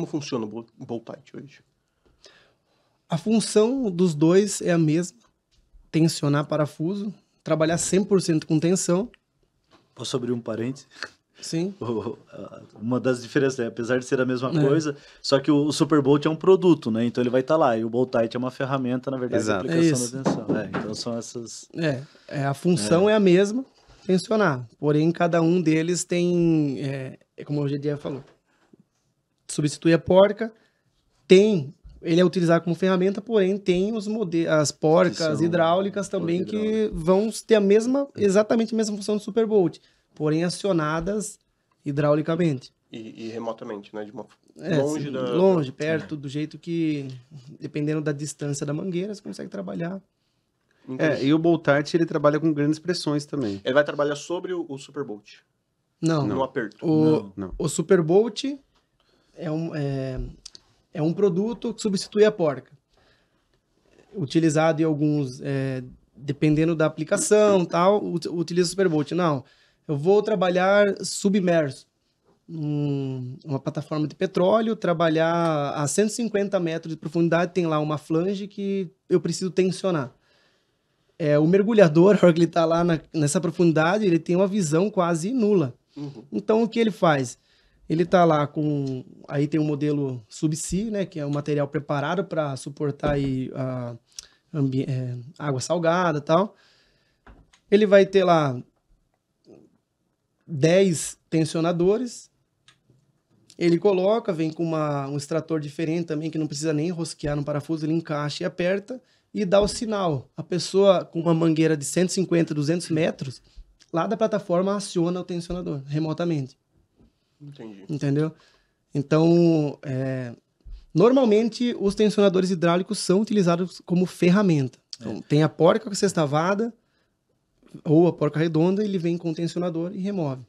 como funciona o Bol- o Boltite hoje? A função dos dois é a mesma: tensionar parafuso, trabalhar 100% com tensão. Posso abrir um parênteses? Sim. Uma das diferenças, né? apesar de ser a mesma É. coisa, só que o, o Superbolt é um produto, né? Então ele vai estar lá. E o Boltite é uma ferramenta, na verdade, Exato. de aplicação É da tensão. É, então são essas. É, é, a função é. a mesma, tensionar. Porém, cada um deles tem, é, é como o GDF falou, substitui a porca, tem, ele é utilizado como ferramenta, porém tem os as porcas são hidráulicas também porca que vão ter a mesma, exatamente a mesma função do Superbolt, porém acionadas hidraulicamente. E, e remotamente, né? De uma... É, longe sim, da... longe, perto, do jeito que, dependendo da distância da mangueira, você consegue trabalhar. É, e o Boltart, ele trabalha com grandes pressões também. Ele vai trabalhar sobre o, o Superbolt, Não, no aperto. O, Não, não. o Superbolt é um, é, é um produto que substitui a porca. Utilizado em alguns, é, dependendo da aplicação tal, ut- utiliza o Superbolt. Não, eu vou trabalhar submerso. Num- uma plataforma de petróleo, trabalhar a 150 metros de profundidade, tem lá uma flange que eu preciso tensionar. É, o mergulhador, a hora que ele está lá na- nessa profundidade, ele tem uma visão quase nula. Uhum. Então, o que ele faz? Ele tá lá com. Aí tem o modelo Subsea, né? Que é um material preparado para suportar aí, a é, água salgada e tal. Ele vai ter lá 10 tensionadores. Ele coloca, vem com uma, um extrator diferente também, que não precisa nem rosquear no parafuso, ele encaixa e aperta e dá o sinal. A pessoa com uma mangueira de 150, 200 metros, lá da plataforma aciona o tensionador remotamente, Entendi. entendeu? Então, é, normalmente os tensionadores hidráulicos são utilizados como ferramenta. Então, tem a porca com sextavada ou a porca redonda, ele vem com o tensionador e remove.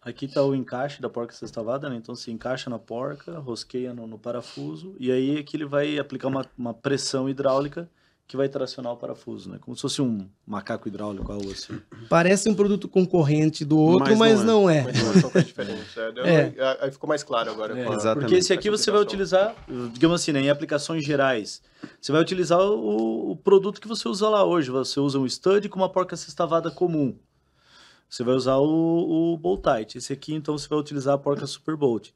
Aqui está o encaixe da porca sextavada, né? Então se encaixa na porca, rosqueia no, no parafuso, e aí aqui ele vai aplicar uma, uma pressão hidráulica que vai tracionar o parafuso, né? Como se fosse um macaco hidráulico, algo assim. Parece um produto concorrente do outro, Mas mas, não não é. Mas não são coisas diferentes. É, deu- É. Aí, ficou mais claro agora. É, exatamente. Porque esse aqui você vai utilizar, digamos assim, né, em aplicações gerais. Você vai utilizar o, o produto que você usa lá hoje. Você usa um stud com uma porca sextavada comum. Você vai usar o, o Boltite. Esse aqui, então, você vai utilizar a porca Super Bolt.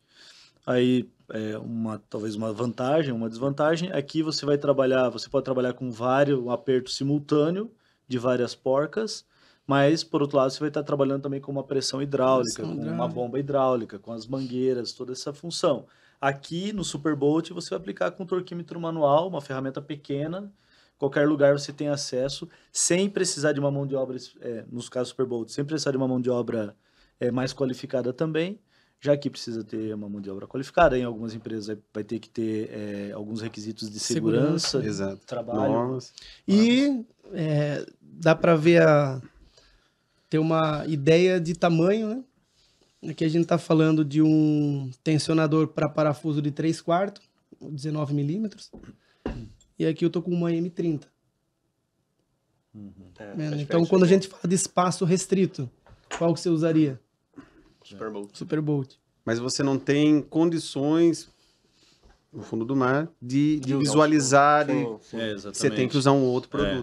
Aí, é uma, talvez uma vantagem, uma desvantagem. Aqui você vai trabalhar, você pode trabalhar com vários, um aperto simultâneo de várias porcas, mas, por outro lado, você vai estar trabalhando também com uma pressão hidráulica, Pressão com uma bomba hidráulica, com as mangueiras, toda essa função. Aqui no Superbolt você vai aplicar com torquímetro manual, uma ferramenta pequena, qualquer lugar você tem acesso, sem precisar de uma mão de obra, é, nos casos Superbolt, sem precisar de uma mão de obra é, mais qualificada também. Já que precisa ter uma mão de obra qualificada, em algumas empresas vai- ter que ter é, alguns requisitos de segurança, Segurança. Exato. trabalho. Normas. E é, dá para ver a ter uma ideia de tamanho, né? Aqui a gente está falando de um tensionador para parafuso de 3 quartos, 19 milímetros. E aqui eu tô com uma M30. É, né? faz Então, quando a gente fala de espaço restrito, qual que você usaria? Super Bowl. Superbolt. Mas você não tem condições, no fundo do mar, de, de visualizar. e Sim, sim. É, exatamente. Você tem que usar um outro É. produto.